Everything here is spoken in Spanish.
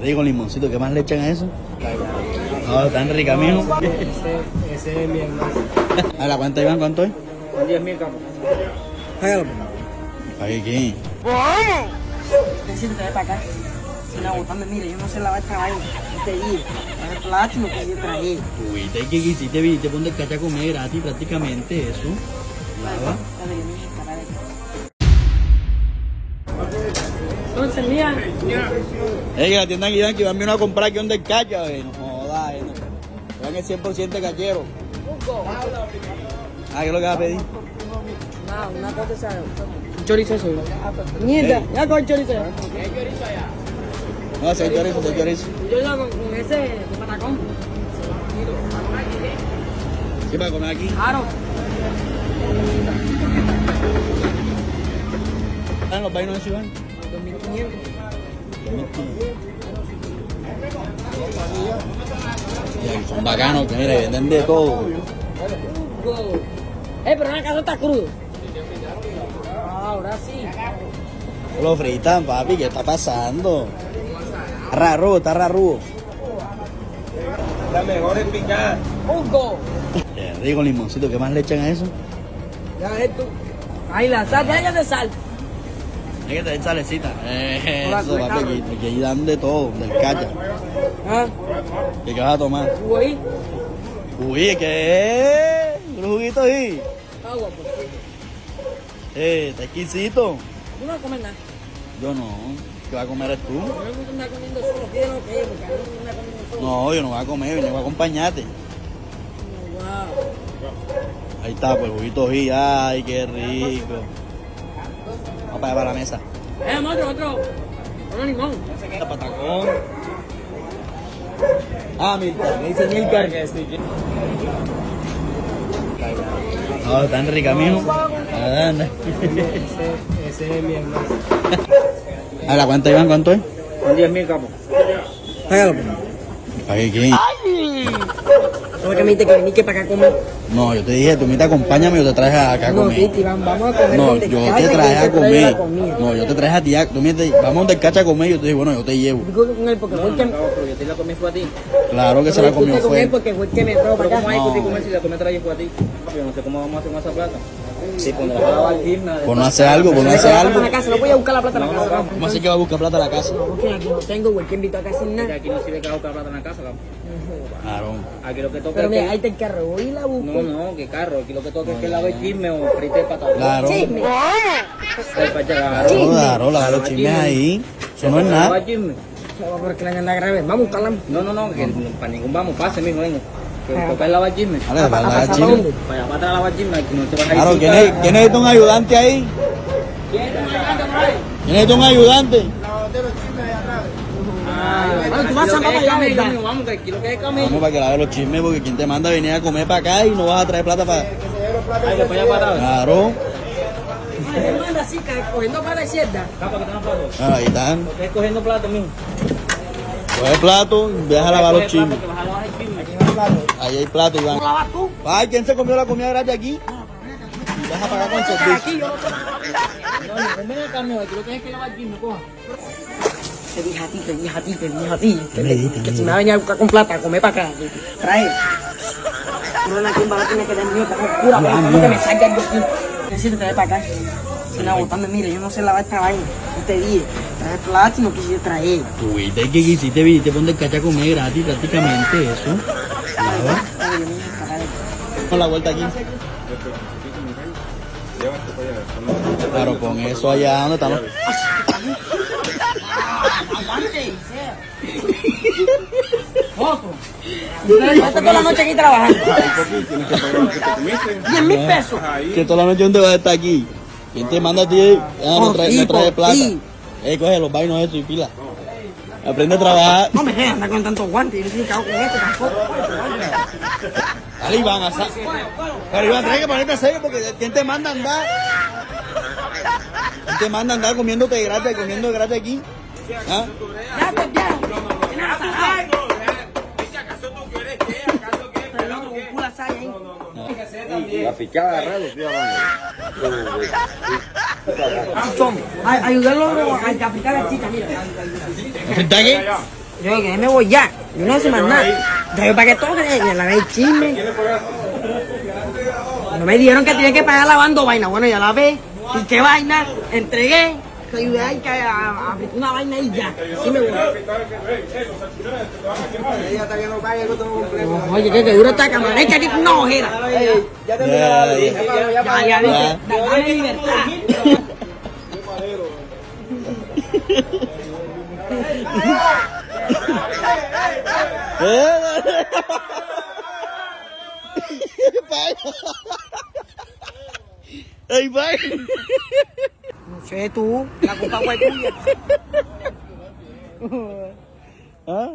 rico limoncito, ¿qué más le echan a eso? No, tan rica, mijo. Ese, ese es mi hermano. ¿A la cuenta, Iván, cuánto es? Con 10 mil campos. Págalo. ¿Para qué? Necesito traer para acá. Si la botando, mire, yo no sé lavar esta vaina. Este día. Es plástico que yo traje. Uy, te que quisiste, viste, ponte el cacha a comer gratis prácticamente eso. Lava. Entonces, mira, Ey, que la tienda aquí, que van a comprar aquí donde el cacha, güey. No jodas, eh, no. Vean el 100% cachero. Ah, ¿qué es lo que vas a pedir? nada, una cosa esa. Un chorizo eso. Mierda, ya con el chorizo. No, seis chorizo, seis chorizo. Yo con, con ese patacón. ¿Qué para comer aquí? Claro. ¿Están los vainos de Iván? 2500. Y son bacanos, que mire, venden de todo. Eh, pero una casa está crudo. Ah, ahora sí. Lo fritan, papi, ¿qué está pasando? Raro, está raro. La mejor es picar. Qué rico limoncito, ¿qué más le echan a eso? Ya esto. Ahí la sal, ya de sal. Hay que tener salecita. Eh, Hola, Eso, papi, aquí, aquí ahí dan de todo, del cacha. Ah, ¿Qué, qué vas a tomar? güey. Uy, ¿qué es? Un juguito ahí. Agua, pues. Eh, está exquisito. Tú no vas a comer nada. Yo no. ¿Qué vas a comer tú? Yo no me comiendo solo. Pide lo que es, porque no me comiendo solo. No, yo no voy a comer, vine a acompañarte. Wow. Ahí está, pues juguito ahí. Ay, qué rico. Vamos para allá para la mesa. Eh, otro, otro. Otro limón. Patacón. Ah, Milka, me dice Milka. No, tan rica, mijo. Ah, anda. Ese, ese es mi hermano. ¿A la cuenta, Iván, cuánto es? Con 10 mil campos. Págalo. ¿Para qué? ¿Cómo que me dijiste que viniste para acá a comer? No, yo te dije, tú me te acompáñame y yo te traje acá a No, comer. Titi, vamos a comer No, donde yo te traje a comer. No, yo te traje a ti. Tú me te, vamos donde cacha a comer y yo te dije, bueno, yo te llevo. Digo con él porque fue que me... pero yo te la comí fue a ti. Claro que se la comió Discute con él fue. porque fue que me trajo Pero para ¿cómo hay que No. comer si la comí traje fue a ti? Yo no sé cómo vamos a hacer con esa plata. Sí, pues va a. Por no hacer algo, por no No hacer algo. en la casa, no voy a buscar la plata en la casa. vamos. ¿Cómo así que va a buscar plata a la casa? Porque aquí no tengo, güey, que invitó sin Mira, nada. aquí no sirve que buscar plata en la casa. Claro. Aquí lo que toca Pero es mira, que... ahí está el carro, voy y la busco. No, no, que carro. Aquí lo que toca es que lave chisme o frite patata. Claro. Chisme. Claro, claro, la los chismes ahí. Eso no es nada. No, porque la anda grave. Vamos a buscarla. No, no, no, que para ningún vamos, pase, mijo, venga. Toca es lavar chisme. Vale, para ¿A la pasar para chisme. dónde? Para allá para atrás lavar chisme, aquí no te vas a ir Claro, ¿quién, es, ¿quién necesita un ayudante ahí? ¿Quién necesita un ayudante? Ah, Bueno, tú aquí vas lo a que para es allá, camello, ¿verdad? mijo, Vamos, que es para que lave los chismes, porque quien te manda a venir a comer para acá y no vas a traer plata para. Ay, que para allá para atrás. Claro. Manda así, cogiendo para la izquierda. Claro, ahí están. Lo que es cogiendo plato, mijo. Coge el plato y deja lavar los Coge plato, a el. Ahí hay plato, Iván. ¿Cómo la vas tú? Ay, ¿quién se comió la comida gratis aquí? Y vas a pagar con servicio. Aquí yo. No, no, ven acá, mijo, aquí lo que es que lavar el chisme, coja. Te dije a ti, te dije a ti, te dije a ti. Que, me- que si me va a venir a buscar con plata, a comer para acá. Trae. No, la quimba la tiene que dar es pura, pero que me salga algo aquí. Necesito traer para acá. Si la botando, mire, yo no sé lavar esta vaina. Yo te dije, trae plata y no quise traer. Tú viste que quisiste, viste, ponte el cacha a comer gratis prácticamente eso. Con la vuelta aquí. Claro, con eso allá, ¿dónde estamos? Otro. Yo estoy toda la noche aquí trabajando. 10 mil pesos. Que toda la noche ¿dónde vas a estar aquí? ¿Quién te manda a ti? Ah, no trae, no trae por plata. Eh, coge los vainos esos y pila. Aprende a trabajar. No me dejes andar con tantos guantes. Yo no soy cago con esto tampoco. Dale, Iván, asa. Pero Iván, tienes que ponerte serio porque ¿quién te manda a andar? ¿Quién te manda a andar comiéndote gratis, comiendo gratis aquí? ¿Ah? Ya, pues ahí. La picada agarrada, estoy hablando. Ay, Ayudarlo a aplicar a la chica, mira. ¿Está aquí? Yo que me voy ya. Yo no sé más nada. Yo pagué todo, que la ve chisme. No me dijeron que tenía que pagar lavando vaina. Bueno, ya la ve. ¿Y qué vaina? Entregué. Te ayudé a, a, a abrir una vaina y ya. Así me voy. Oye, que, que duro esta cámara. Es que aquí una ojera. Ya, ya, Ya, ya, dije, dame libertad. No sé tú, la culpa fue tuya. ¿Ah?